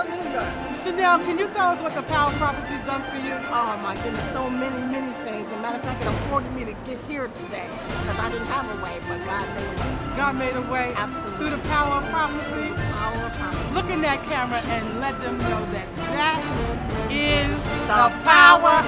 Hallelujah. Chenel, can you tell us what the power of prophecy's done for you? Oh my goodness, so many, many things. As a matter of fact, it afforded me to get here today because I didn't have a way, but God made a way. God made a way Absolutely. through the power of prophecy. Power of prophecy. Look in that camera and let them know that that is the power